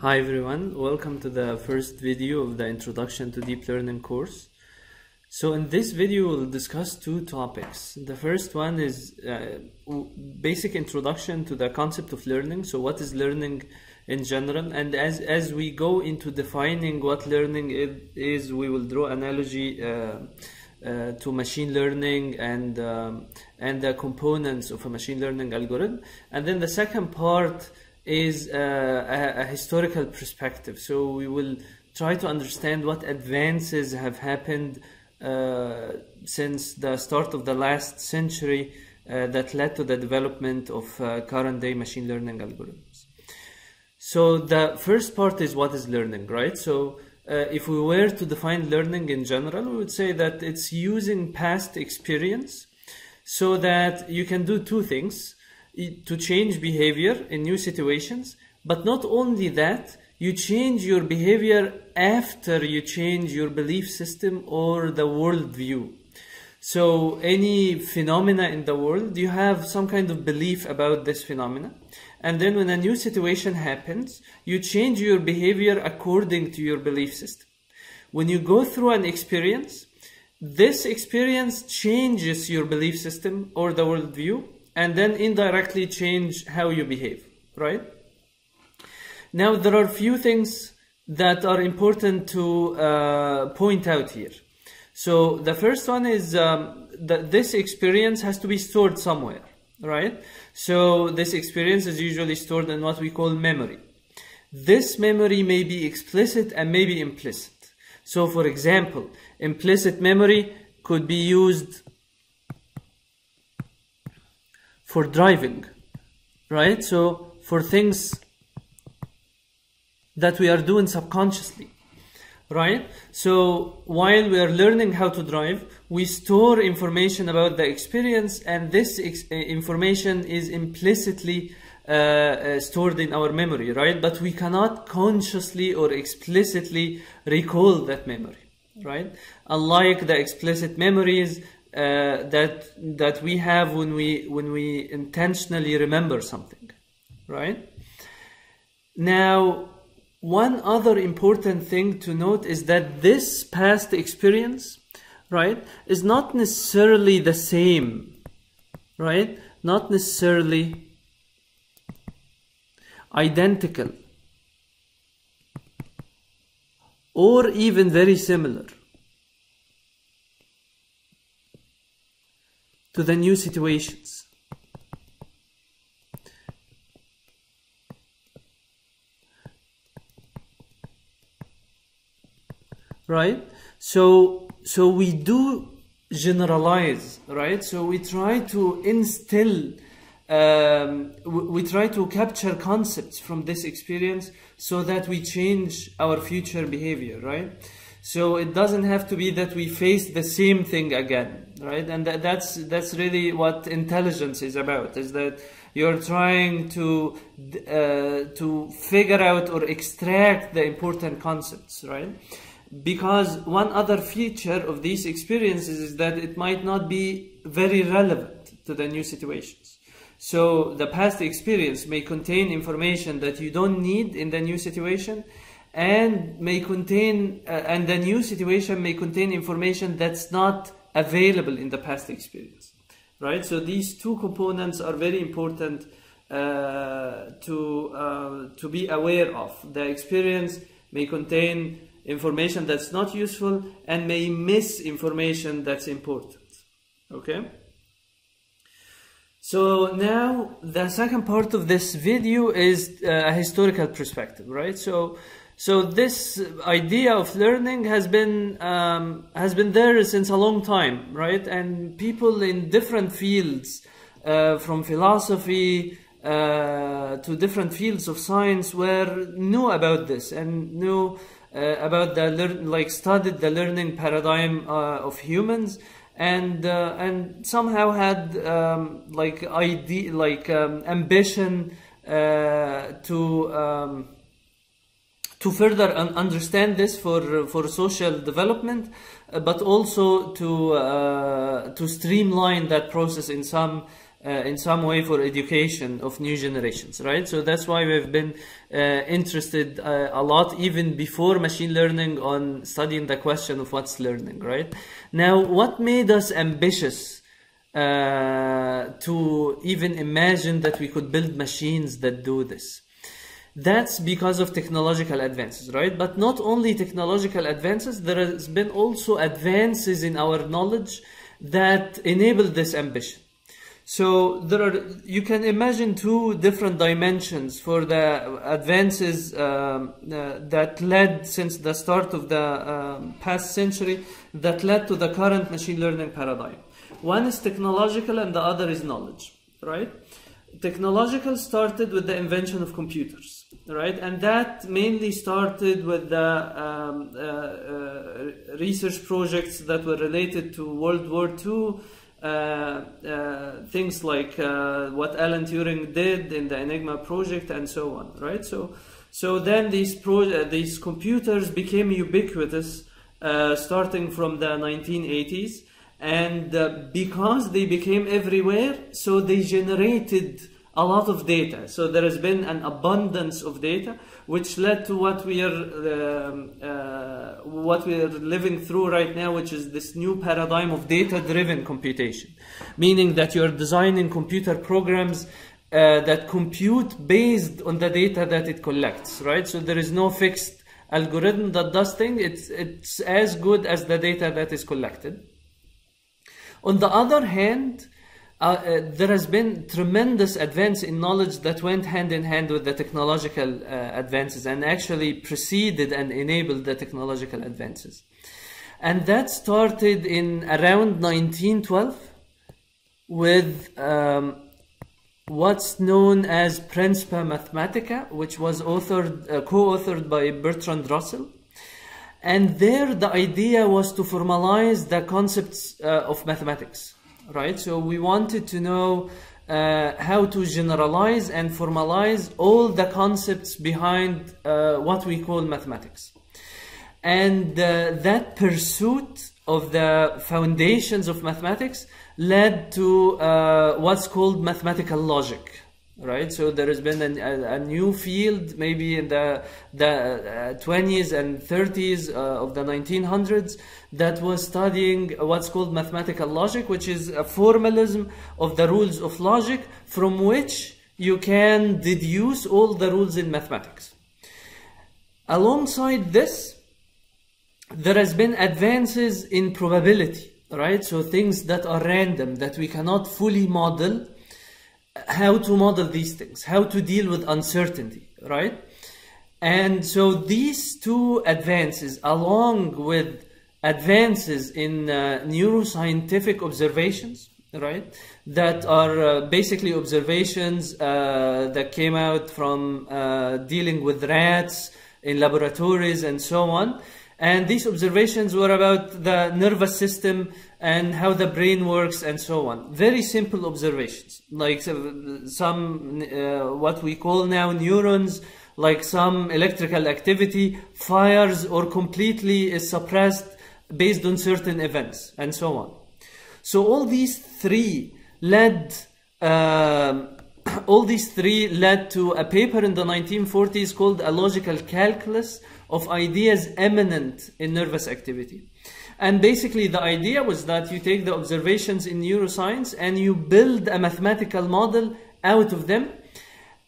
Hi everyone, welcome to the first video of the Introduction to Deep Learning course. So in this video we'll discuss two topics. The first one is uh, basic introduction to the concept of learning. So what is learning in general? And as, as we go into defining what learning is, we will draw analogy uh, uh, to machine learning and um, and the components of a machine learning algorithm. And then the second part is a, a historical perspective. So we will try to understand what advances have happened uh, since the start of the last century uh, that led to the development of uh, current day machine learning algorithms. So the first part is what is learning, right? So uh, if we were to define learning in general, we would say that it's using past experience so that you can do two things to change behavior in new situations, but not only that, you change your behavior after you change your belief system or the worldview. So any phenomena in the world, you have some kind of belief about this phenomena. And then when a new situation happens, you change your behavior according to your belief system. When you go through an experience, this experience changes your belief system or the worldview and then indirectly change how you behave, right? Now, there are a few things that are important to uh, point out here. So, the first one is um, that this experience has to be stored somewhere, right? So, this experience is usually stored in what we call memory. This memory may be explicit and may be implicit. So, for example, implicit memory could be used for driving, right? So, for things that we are doing subconsciously right? So while we are learning how to drive we store information about the experience and this ex- uh, information is implicitly uh, uh, stored in our memory right? But we cannot consciously or explicitly recall that memory right? Unlike the explicit memories uh, that that we have when we when we intentionally remember something right now, one other important thing to note is that this past experience, right, is not necessarily the same, right? Not necessarily identical or even very similar to the new situations. right? So so we do generalize right? So we try to instill um, we, we try to capture concepts from this experience so that we change our future behavior right so it doesn't have to be that we face the same thing again right and that, that's that's really what intelligence is about is that you're trying to uh, to figure out or extract the important concepts right because one other feature of these experiences is that it might not be very relevant to the new situations. So the past experience may contain information that you don't need in the new situation and may contain uh, and the new situation may contain information that's not available in the past experience right so these two components are very important uh, to uh, to be aware of the experience may contain information that's not useful and may miss information that's important. Okay? So now the second part of this video is uh, a historical perspective, right? So so this idea of learning has been um, has been there since a long time, right? And people in different fields, uh, from philosophy uh, to different fields of science, were knew about this and knew uh, about the like studied the learning paradigm uh, of humans and uh, and somehow had um, like idea like um, ambition uh, to um, to further un- understand this for for social development, uh, but also to uh, to streamline that process in some uh, in some way for education of new generations, right? So that's why we've been uh, interested uh, a lot even before machine learning on studying the question of what's learning, right? Now, what made us ambitious uh, to even imagine that we could build machines that do this? That's because of technological advances, right? But not only technological advances, there has been also advances in our knowledge that enable this ambition. So there are, you can imagine two different dimensions for the advances um, uh, that led since the start of the um, past century that led to the current machine learning paradigm. One is technological and the other is knowledge, right? Technological started with the invention of computers, right? And that mainly started with the um, uh, uh, research projects that were related to World War II uh, uh, things like uh, what Alan Turing did in the Enigma project and so on, right? So, so then these pro- these computers became ubiquitous starting from the 1980s, and because they became everywhere, so they generated a lot of data. So there has been an abundance of data, which led to what we are um, uh, what we are living through right now, which is this new paradigm of data-driven computation, meaning that you're designing computer programs uh, that compute based on the data that it collects, right? So there is no fixed algorithm that does things. It's it's as good as the data that is collected. On the other hand, uh, uh, there has been tremendous advance in knowledge that went hand in hand with the technological uh, advances and actually preceded and enabled the technological advances. And that started in around 1912 with um, what's known as Principia Mathematica, which was authored, uh, co-authored by Bertrand Russell. And there the idea was to formalize the concepts uh, of mathematics right? So we wanted to know uh, how to generalize and formalize all the concepts behind uh, what we call mathematics. And uh, that pursuit of the foundations of mathematics led to uh, what's called mathematical logic right? So there has been a, a, new field, maybe in the the uh, 20s and 30s uh, of the 1900s, that was studying what's called mathematical logic, which is a formalism of the rules of logic from which you can deduce all the rules in mathematics. Alongside this, there has been advances in probability, right? So things that are random, that we cannot fully model, how to model these things, how to deal with uncertainty, right? And so these two advances, along with advances in uh, neuroscientific observations, right, that are uh, basically observations uh, that came out from uh, dealing with rats in laboratories and so on. And these observations were about the nervous system and how the brain works and so on. Very simple observations, like some uh, what we call now neurons, like some electrical activity fires or completely is suppressed based on certain events and so on. So all these three led. Um, all these three led to a paper in the 1940s called A Logical Calculus of Ideas Immanent in Nervous Activity. And basically, the idea was that you take the observations in neuroscience and you build a mathematical model out of them.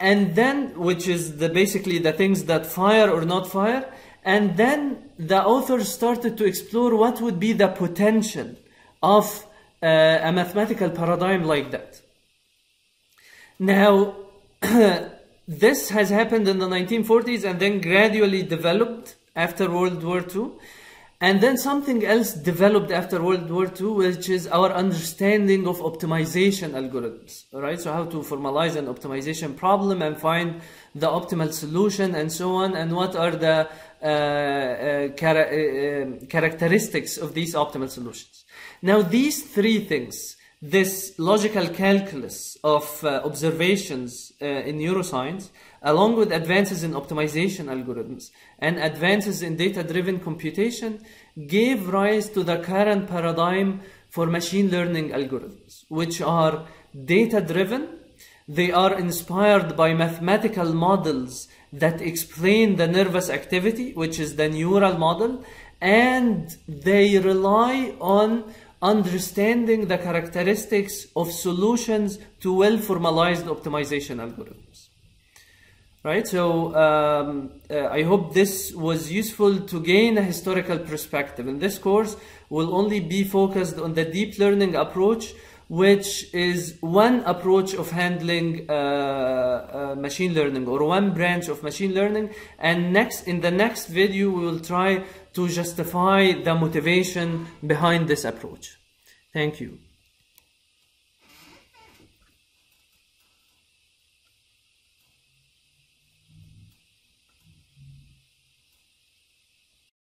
And then, which is the, basically the things that fire or not fire. And then the authors started to explore what would be the potential of uh, a mathematical paradigm like that. Now, this has happened in the 1940s and then gradually developed after World War II. And then something else developed after World War II, which is our understanding of optimization algorithms. Right, so how to formalize an optimization problem and find the optimal solution and so on, and what are the uh, uh, char uh, uh, characteristics of these optimal solutions. Now, these three things, this logical calculus of uh, observations uh, in neuroscience, along with advances in optimization algorithms and advances in data-driven computation, gave rise to the current paradigm for machine learning algorithms, which are data driven, they are inspired by mathematical models that explain the nervous activity, which is the neural model, and they rely on understanding the characteristics of solutions to well formalized optimization algorithms. Right, so um, uh, I hope this was useful to gain a historical perspective. And this course, we'll only be focused on the deep learning approach, which is one approach of handling uh, uh, machine learning or one branch of machine learning. And next, in the next video, we will try to justify the motivation behind this approach. Thank you.